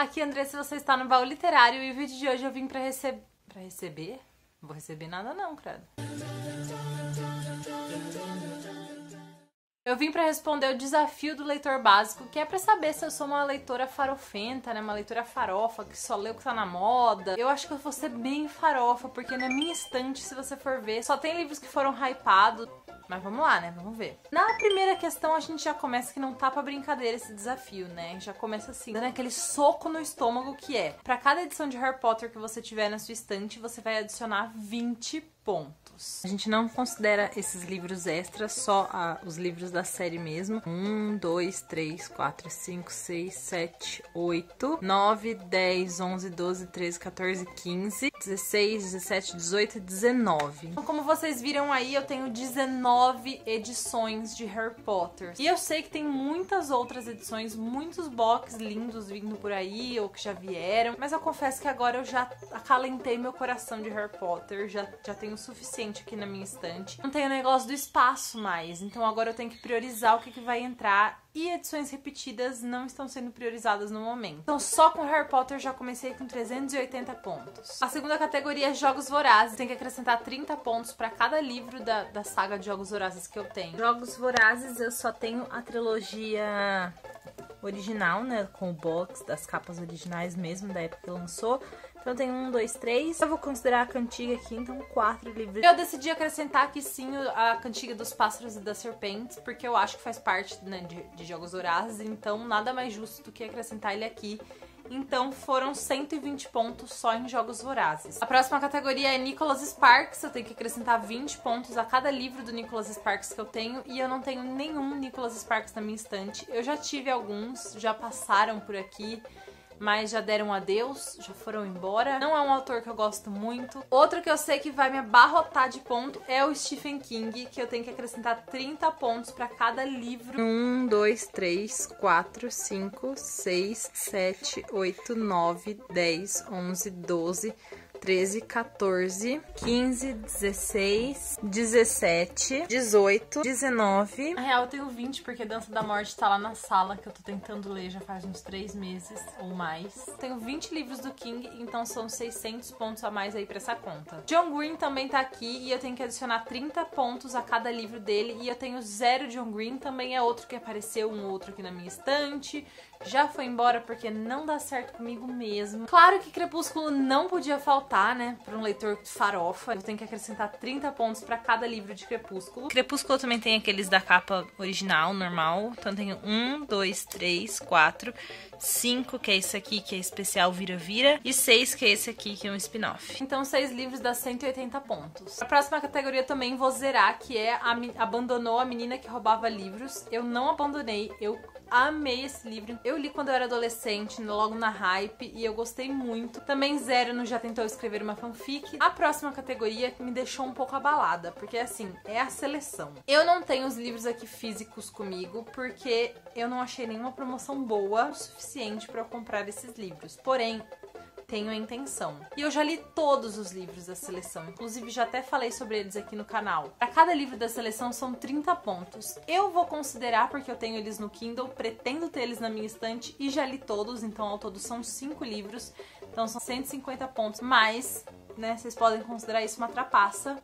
Aqui é Andressa, você está no Baú Literário e o vídeo de hoje eu vim pra receber... Pra receber? Não vou receber nada não, credo. Eu vim para responder o desafio do leitor básico, que é para saber se eu sou uma leitora farofenta, né? Uma leitora farofa, que só lê o que tá na moda. Eu acho que eu vou ser bem farofa, porque na minha estante, se você for ver, só tem livros que foram hypados. Mas vamos lá, né? Vamos ver. Na primeira questão, a gente já começa que não tá pra brincadeira esse desafio, né? Já começa assim, dando aquele soco no estômago que é. Para cada edição de Harry Potter que você tiver na sua estante, você vai adicionar 20 pontos. A gente não considera esses livros extras, só a, os livros da série mesmo. 1, 2, 3, 4, 5, 6, 7, 8, 9, 10, 11, 12, 13, 14, 15, 16, 17, 18 e 19. Então, como vocês viram aí, eu tenho 19 edições de Harry Potter. E eu sei que tem muitas outras edições, muitos box lindos vindo por aí, ou que já vieram. Mas eu confesso que agora eu já acalentei meu coração de Harry Potter, já, já tenho o suficiente aqui na minha estante. Não tenho o negócio do espaço mais, então agora eu tenho que priorizar o que, que vai entrar e edições repetidas não estão sendo priorizadas no momento. Então só com Harry Potter já comecei com 380 pontos. A segunda categoria é Jogos Vorazes. Tem que acrescentar 30 pontos para cada livro da, da saga de Jogos Vorazes que eu tenho. Jogos Vorazes eu só tenho a trilogia original, né? Com o box das capas originais mesmo, da época que lançou. Então tem um, dois, três. Eu vou considerar a cantiga aqui, então quatro livros. Eu decidi acrescentar aqui sim a cantiga dos pássaros e das serpentes, porque eu acho que faz parte né, de, de Jogos Horazes, então nada mais justo do que acrescentar ele aqui. Então foram 120 pontos só em Jogos Vorazes. A próxima categoria é Nicholas Sparks. Eu tenho que acrescentar 20 pontos a cada livro do Nicholas Sparks que eu tenho. E eu não tenho nenhum Nicholas Sparks na minha estante. Eu já tive alguns, já passaram por aqui mas já deram adeus, já foram embora. Não é um autor que eu gosto muito. Outro que eu sei que vai me abarrotar de ponto é o Stephen King, que eu tenho que acrescentar 30 pontos para cada livro. 1, 2, 3, 4, 5, 6, 7, 8, 9, 10, 11, 12, 13, 14, 15, 16, 17, 18, 19. Na real, eu tenho 20, porque Dança da Morte tá lá na sala, que eu tô tentando ler já faz uns 3 meses ou mais. Tenho 20 livros do King, então são 600 pontos a mais aí pra essa conta. John Green também tá aqui e eu tenho que adicionar 30 pontos a cada livro dele. E eu tenho zero John Green, também é outro que apareceu, um outro aqui na minha estante já foi embora porque não dá certo comigo mesmo. Claro que Crepúsculo não podia faltar, né, para um leitor farofa. Eu tenho que acrescentar 30 pontos para cada livro de Crepúsculo. Crepúsculo também tem aqueles da capa original, normal. Então tenho um, dois, três, quatro, cinco, que é esse aqui, que é especial vira-vira, e seis, que é esse aqui, que é um spin-off. Então seis livros dá 180 pontos. A próxima categoria também vou zerar, que é a, Abandonou a Menina que Roubava Livros. Eu não abandonei, eu amei esse livro. Eu li quando eu era adolescente, logo na hype, e eu gostei muito. Também Zero não já tentou escrever uma fanfic. A próxima categoria me deixou um pouco abalada, porque assim, é a seleção. Eu não tenho os livros aqui físicos comigo, porque eu não achei nenhuma promoção boa o suficiente para eu comprar esses livros. Porém, tenho a intenção. E eu já li todos os livros da seleção, inclusive já até falei sobre eles aqui no canal. Para cada livro da seleção são 30 pontos. Eu vou considerar porque eu tenho eles no Kindle, pretendo ter eles na minha estante e já li todos, então ao todo são 5 livros, então são 150 pontos. Mas, né, vocês podem considerar isso uma trapaça,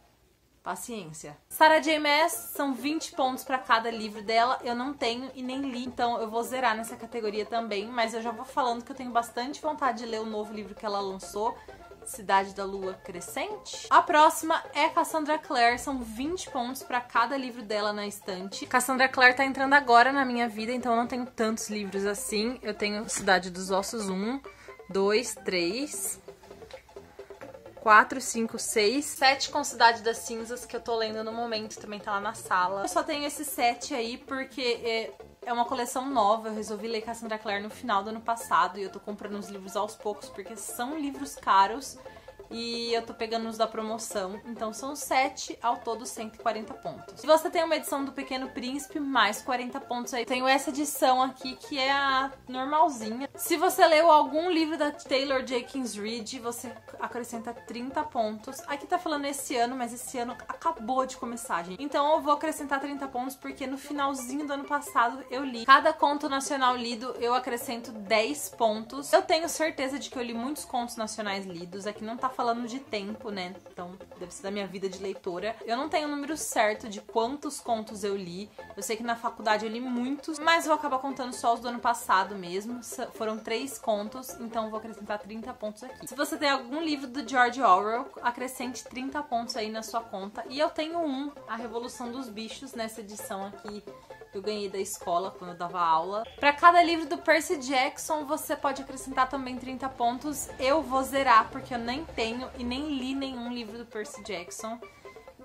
Paciência. Sarah J. Maas são 20 pontos para cada livro dela. Eu não tenho e nem li, então eu vou zerar nessa categoria também. Mas eu já vou falando que eu tenho bastante vontade de ler o novo livro que ela lançou. Cidade da Lua Crescente. A próxima é Cassandra Clare, são 20 pontos para cada livro dela na estante. Cassandra Clare tá entrando agora na minha vida, então eu não tenho tantos livros assim. Eu tenho Cidade dos Ossos 1, 2, 3, 4, 5, 6, 7 com Cidade das Cinzas, que eu tô lendo no momento, também tá lá na sala. Eu só tenho esse 7 aí porque é, é uma coleção nova, eu resolvi ler Cassandra Clare no final do ano passado e eu tô comprando os livros aos poucos porque são livros caros e eu tô pegando os da promoção, então são 7 ao todo 140 pontos. Se você tem uma edição do Pequeno Príncipe, mais 40 pontos aí. Tenho essa edição aqui que é a normalzinha. Se você leu algum livro da Taylor Jenkins Reid, você acrescenta 30 pontos. Aqui tá falando esse ano, mas esse ano acabou de começar, gente. Então eu vou acrescentar 30 pontos porque no finalzinho do ano passado eu li. Cada conto nacional lido eu acrescento 10 pontos. Eu tenho certeza de que eu li muitos contos nacionais lidos. Aqui não tá falando de tempo, né? Então deve ser da minha vida de leitora. Eu não tenho o número certo de quantos contos eu li. Eu sei que na faculdade eu li muitos, mas vou acabar contando só os do ano passado mesmo. Foram três contos, então vou acrescentar 30 pontos aqui. Se você tem algum livro do George Orwell, acrescente 30 pontos aí na sua conta. E eu tenho um, A Revolução dos Bichos, nessa edição aqui eu ganhei da escola quando eu dava aula. Para cada livro do Percy Jackson, você pode acrescentar também 30 pontos. Eu vou zerar porque eu nem tenho e nem li nenhum livro do Percy Jackson.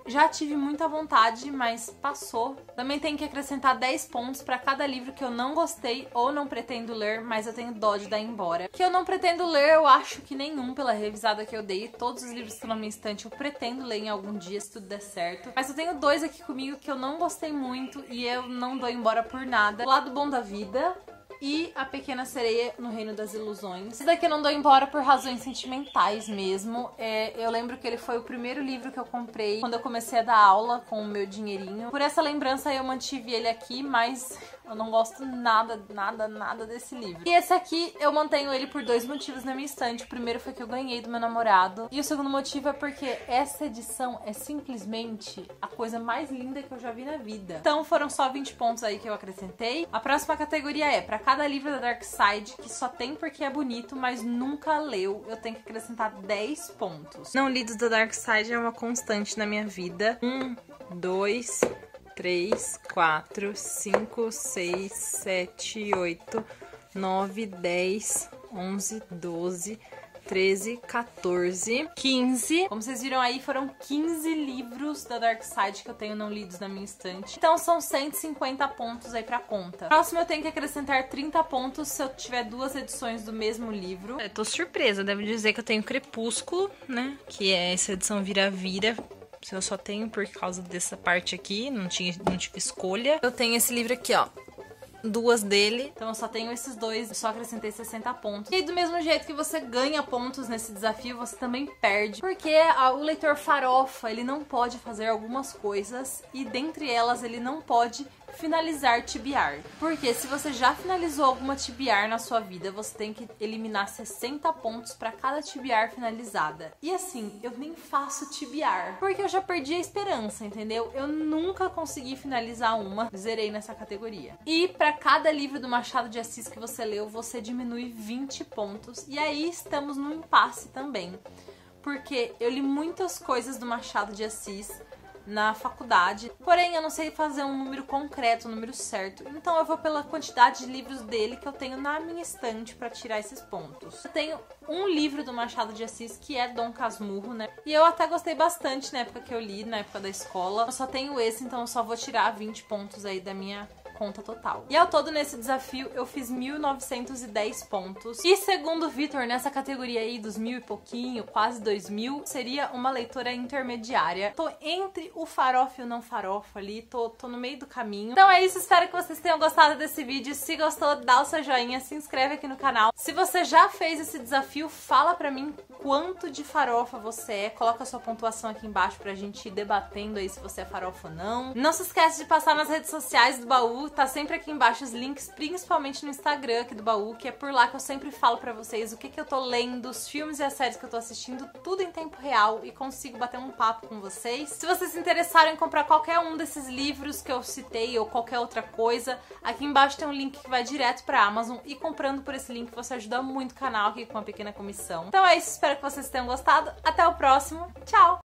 Já tive muita vontade, mas passou. Também tenho que acrescentar 10 pontos para cada livro que eu não gostei ou não pretendo ler, mas eu tenho dó de dar embora. Que eu não pretendo ler, eu acho que nenhum pela revisada que eu dei. Todos os livros que estão na minha estante eu pretendo ler em algum dia, se tudo der certo. Mas eu tenho dois aqui comigo que eu não gostei muito e eu não dou embora por nada. O Lado Bom da Vida, e A Pequena Sereia no Reino das Ilusões. Esse daqui não dou embora por razões sentimentais mesmo. É, eu lembro que ele foi o primeiro livro que eu comprei quando eu comecei a dar aula com o meu dinheirinho. Por essa lembrança eu mantive ele aqui, mas eu não gosto nada, nada, nada desse livro. E esse aqui eu mantenho ele por dois motivos na minha estante. O primeiro foi que eu ganhei do meu namorado. E o segundo motivo é porque essa edição é simplesmente a coisa mais linda que eu já vi na vida. Então foram só 20 pontos aí que eu acrescentei. A próxima categoria é para cada livro da Dark Side que só tem porque é bonito, mas nunca leu, eu tenho que acrescentar 10 pontos. Não lidos da Dark Side é uma constante na minha vida. Um, dois, 3, 4, 5, 6, 7, 8, 9, 10, 11, 12, 13, 14, 15. Como vocês viram aí, foram 15 livros da Dark Side que eu tenho não lidos na minha estante. Então são 150 pontos aí pra conta. Próximo eu tenho que acrescentar 30 pontos se eu tiver duas edições do mesmo livro. Eu tô surpresa, devo dizer que eu tenho Crepúsculo, né? Que é essa edição vira-vira eu só tenho por causa dessa parte aqui, não, tinha, não tive escolha. Eu tenho esse livro aqui, ó duas dele. Então eu só tenho esses dois, só acrescentei 60 pontos. E do mesmo jeito que você ganha pontos nesse desafio, você também perde. Porque a, o leitor farofa, ele não pode fazer algumas coisas e dentre elas ele não pode finalizar tibiar. Porque se você já finalizou alguma tibiar na sua vida, você tem que eliminar 60 pontos para cada tibiar finalizada. E assim, eu nem faço tibiar, porque eu já perdi a esperança, entendeu? Eu nunca consegui finalizar uma, zerei nessa categoria. E para cada livro do Machado de Assis que você leu, você diminui 20 pontos. E aí estamos no impasse também. Porque eu li muitas coisas do Machado de Assis, na faculdade. Porém, eu não sei fazer um número concreto, um número certo. Então eu vou pela quantidade de livros dele que eu tenho na minha estante para tirar esses pontos. Eu tenho um livro do Machado de Assis que é Dom Casmurro, né? E eu até gostei bastante na época que eu li, na época da escola. Eu só tenho esse, então eu só vou tirar 20 pontos aí da minha conta total. E ao todo nesse desafio eu fiz 1.910 pontos. E segundo o Vitor, nessa categoria aí dos mil e pouquinho, quase dois mil, seria uma leitora intermediária. Tô entre o farofa e o não farofa ali, tô, tô no meio do caminho. Então é isso, espero que vocês tenham gostado desse vídeo. Se gostou, dá o seu joinha, se inscreve aqui no canal. Se você já fez esse desafio, fala pra mim quanto de farofa você é. Coloca a sua pontuação aqui embaixo pra gente ir debatendo aí se você é farofa ou não. Não se esquece de passar nas redes sociais do baú, tá sempre aqui embaixo os links, principalmente no Instagram aqui do baú, que é por lá que eu sempre falo pra vocês o que, que eu tô lendo, os filmes e as séries que eu tô assistindo, tudo em tempo real e consigo bater um papo com vocês. Se vocês se interessaram em comprar qualquer um desses livros que eu citei ou qualquer outra coisa, aqui embaixo tem um link que vai direto pra Amazon e comprando por esse link você ajuda muito o canal aqui com uma pequena comissão. Então é isso, espero que vocês tenham gostado. Até o próximo. Tchau!